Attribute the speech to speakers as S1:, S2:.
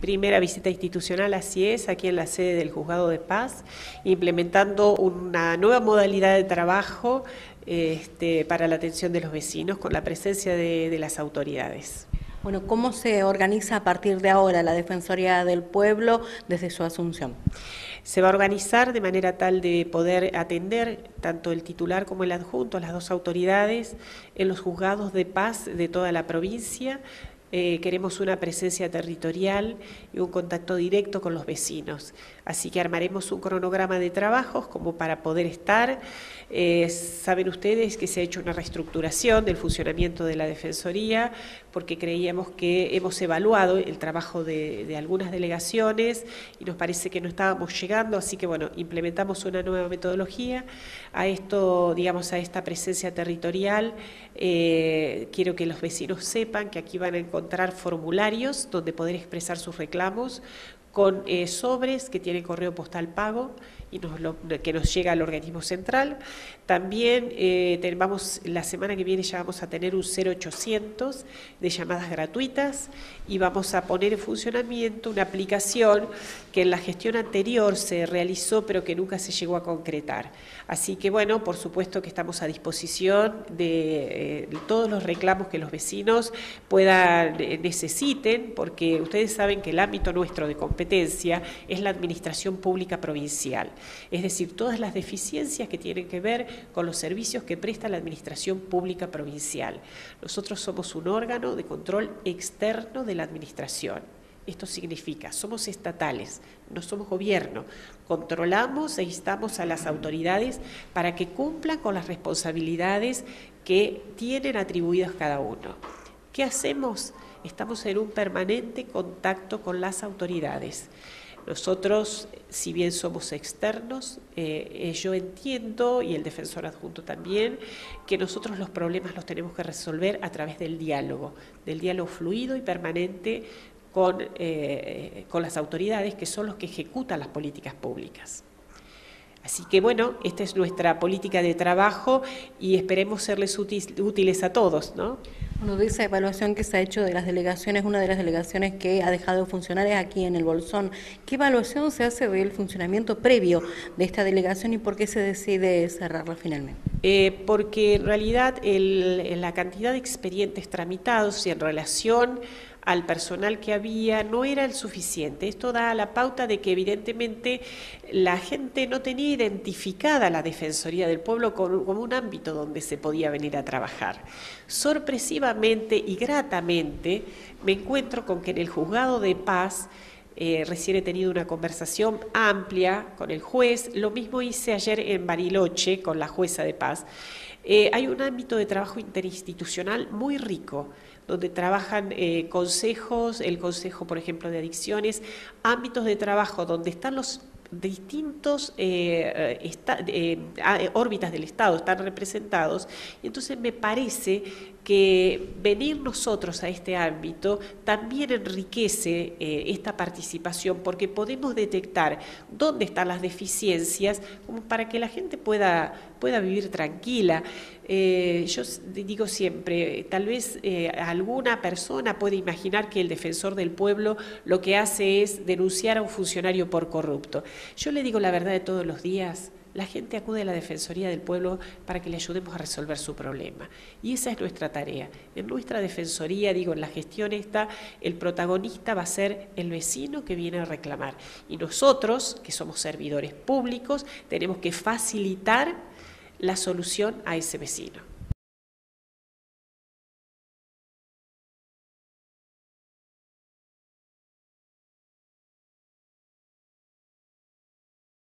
S1: Primera visita institucional, así es, aquí en la sede del Juzgado de Paz, implementando una nueva modalidad de trabajo este, para la atención de los vecinos con la presencia de, de las autoridades.
S2: Bueno, ¿cómo se organiza a partir de ahora la Defensoría del Pueblo desde su asunción?
S1: Se va a organizar de manera tal de poder atender tanto el titular como el adjunto, las dos autoridades, en los juzgados de paz de toda la provincia, eh, queremos una presencia territorial y un contacto directo con los vecinos. Así que armaremos un cronograma de trabajos como para poder estar. Eh, saben ustedes que se ha hecho una reestructuración del funcionamiento de la Defensoría porque creíamos que hemos evaluado el trabajo de, algunas delegaciones y nos parece que no estábamos llegando, así que bueno, implementamos una nueva metodología a esto, digamos, a esta presencia territorial. Eh, quiero que los vecinos sepan que aquí van a encontrar formularios donde poder expresar sus reclamos con eh, sobres que tienen correo postal pago y que nos llega al organismo central. También eh, vamos, la semana que viene ya vamos a tener un 0800 de llamadas gratuitas y vamos a poner en funcionamiento una aplicación que en la gestión anterior se realizó pero que nunca se llegó a concretar. Así que bueno, por supuesto que estamos a disposición de, eh, todos los reclamos que los vecinos puedan, necesiten, porque ustedes saben que el ámbito nuestro de competencia es la administración pública provincial es decir, todas las deficiencias que tienen que ver con los servicios que presta la Administración Pública Provincial. Nosotros somos un órgano de control externo de la Administración. Esto significa, somos estatales, no somos gobierno. Controlamos e instamos a las autoridades para que cumplan con las responsabilidades que tienen atribuidas cada uno. ¿Qué hacemos? Estamos en un permanente contacto con las autoridades. Nosotros, si bien somos externos, eh, yo entiendo, y el defensor adjunto también, que nosotros los problemas los tenemos que resolver a través del diálogo, del diálogo fluido y permanente con, eh, con las autoridades que son los que ejecutan las políticas públicas. Así que bueno, esta es nuestra política de trabajo y esperemos serles útiles a todos, ¿no?
S2: Bueno, de esa evaluación que se ha hecho de las delegaciones, una de las delegaciones que ha dejado de funcionar es aquí en el Bolsón. ¿Qué evaluación se hace del funcionamiento previo de esta delegación y por qué se decide cerrarla finalmente?
S1: Eh, porque en realidad la cantidad de expedientes tramitados y en relación al personal que había no era el suficiente. Esto da la pauta de que evidentemente la gente no tenía identificada la Defensoría del Pueblo como un ámbito donde se podía venir a trabajar. Y gratamente me encuentro con que en el juzgado de paz eh, recién he tenido una conversación amplia con el juez, lo mismo hice ayer en Bariloche con la jueza de paz. Eh, hay un ámbito de trabajo interinstitucional muy rico donde trabajan eh, consejos, el consejo, por ejemplo, de adicciones, ámbitos de trabajo donde están los distintos eh, eh, órbitas del Estado están representados, y entonces me parece que venir nosotros a este ámbito también enriquece esta participación porque podemos detectar dónde están las deficiencias como para que la gente pueda, pueda vivir tranquila. Eh, yo digo siempre, tal vez eh, alguna persona puede imaginar que el defensor del pueblo lo que hace es denunciar a un funcionario por corrupto. Yo le digo la verdad de todos los días, la gente acude a la Defensoría del Pueblo para que le ayudemos a resolver su problema. Y esa es nuestra tarea. En nuestra Defensoría, digo, en la gestión esta, el protagonista va a ser el vecino que viene a reclamar. Y nosotros, que somos servidores públicos, tenemos que facilitar la solución a ese vecino.